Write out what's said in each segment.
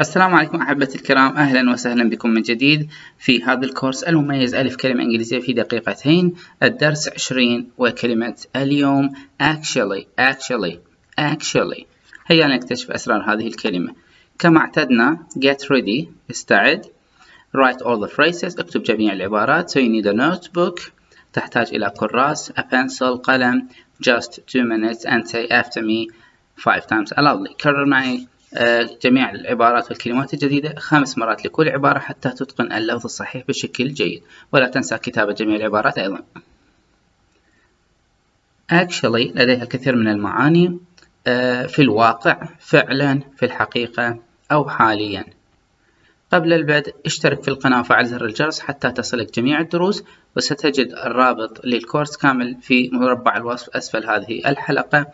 السلام عليكم أحبتي الكرام. أهلا وسهلا بكم من جديد في هذا الكورس المميز. ألف كلمة إنجليزية في دقيقتين. الدرس 20 وكلمة اليوم. Actually actually actually. هيا نكتشف أسرار هذه الكلمة. كما اعتدنا get ready استعد. Write all the phrases اكتب جميع العبارات. So you need a notebook. تحتاج إلى كراس a pencil قلم. Just two minutes and say after me five times. Loudly كرر معي جميع العبارات والكلمات الجديدة خمس مرات لكل عبارة حتى تتقن اللفظ الصحيح بشكل جيد. ولا تنسى كتابة جميع العبارات أيضا. Actually لديها الكثير من المعاني آه، في الواقع فعلا في الحقيقة أو حاليا. قبل البدء اشترك في القناة وفعل زر الجرس حتى تصلك جميع الدروس وستجد الرابط للكورس كامل في مربع الوصف أسفل هذه الحلقة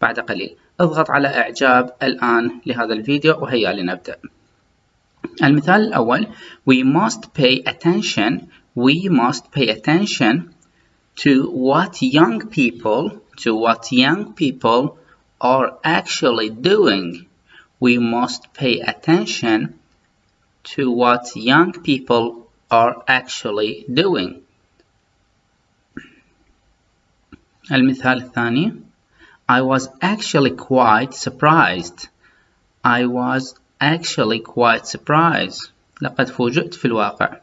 بعد قليل. اضغط على إعجاب الآن لهذا الفيديو وهيا لنبدأ المثال الأول We must pay attention We must pay attention to what young people to what young people are actually doing We must pay attention to what young people are actually doing المثال الثاني I was actually quite surprised. I was actually quite surprised. لقد فوجئت في الواقع.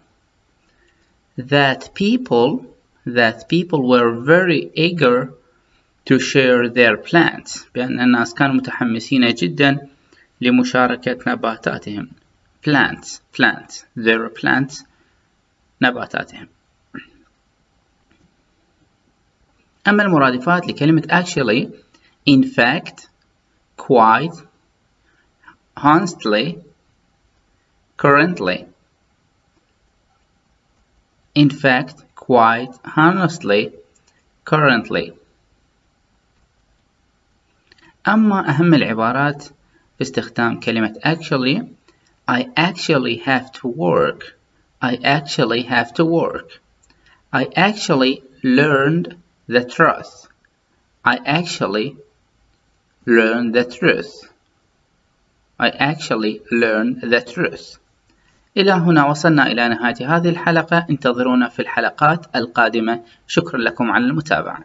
That people that people were very eager to share their plants. بأن الناس كانوا متحمسين جدا لمشاركة نباتاتهم. Plants, plants, their plants, نباتاتهم. أما المرادفات لكلمة actually in fact, quite, honestly, currently. In fact, quite, honestly, currently. أما أهم العبارات باستخدام كلمة actually I actually have to work I actually have to work I actually learned the truth I actually learn the truth. I actually learned the truth. إلى هنا وصلنا إلى نهاية هذه الحلقة انتظرونا في الحلقات القادمة شكرا لكم على المتابعة